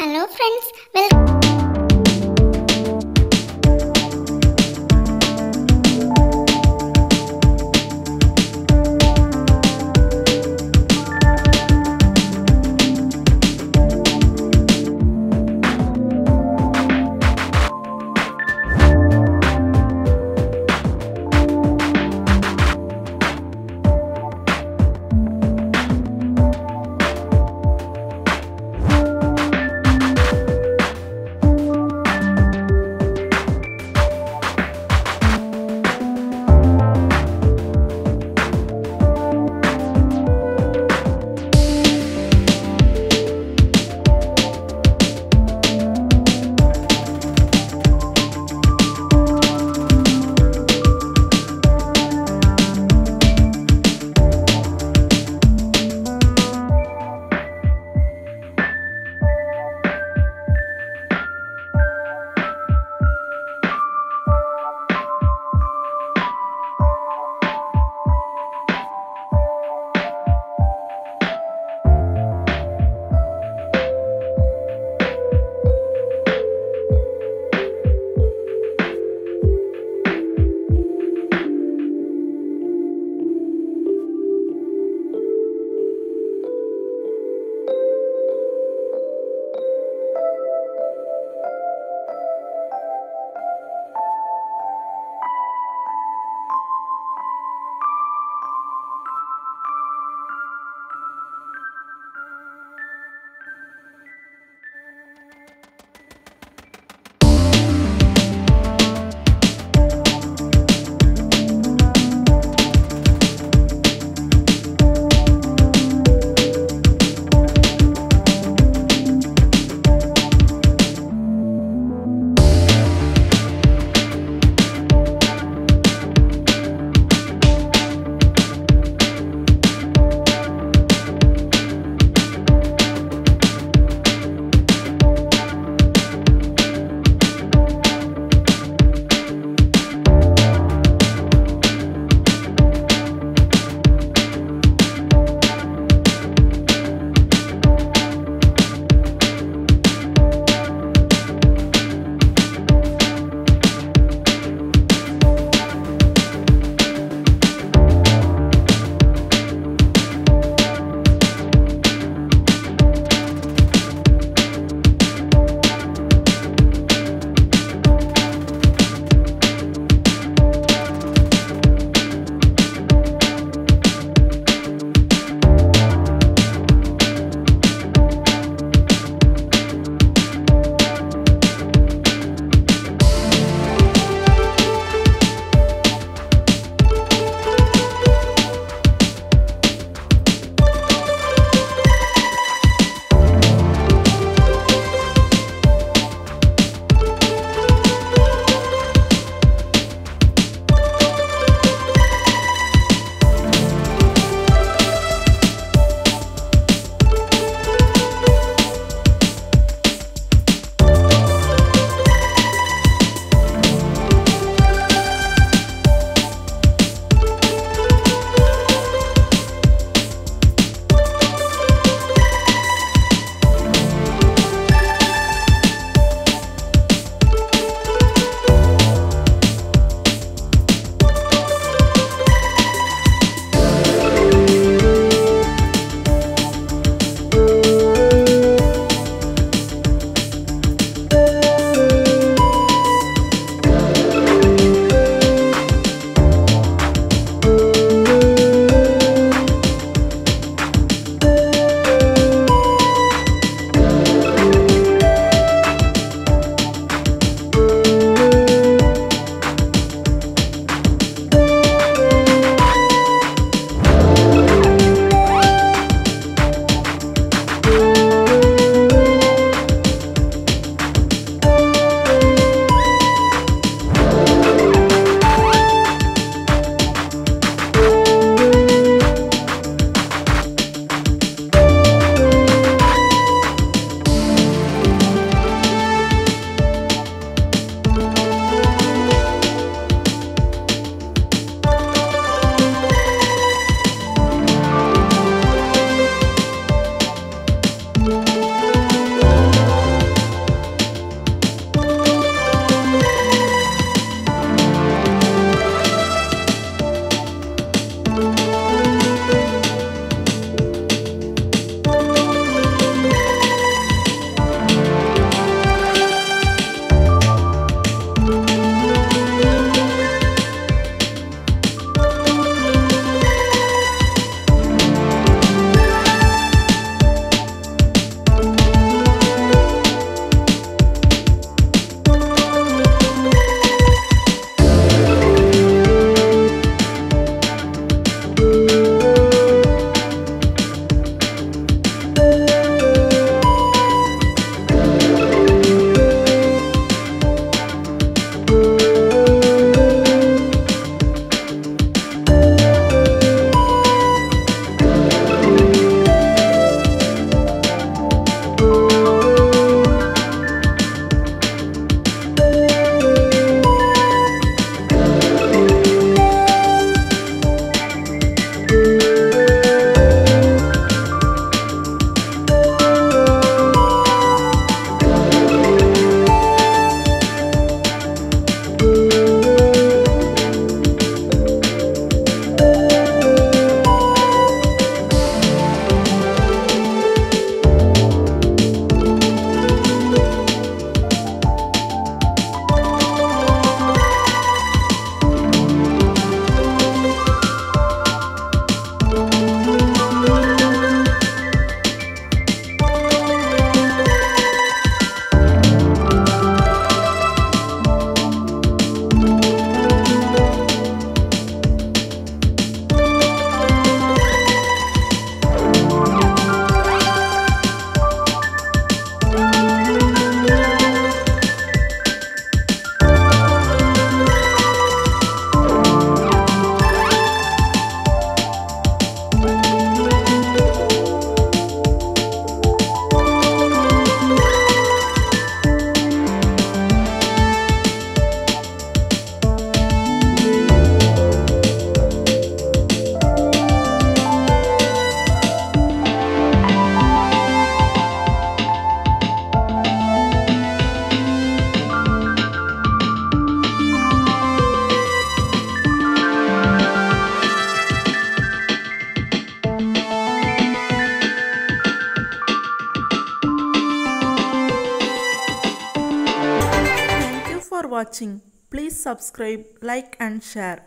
Hello friends, welcome. Watching. Please subscribe, like and share.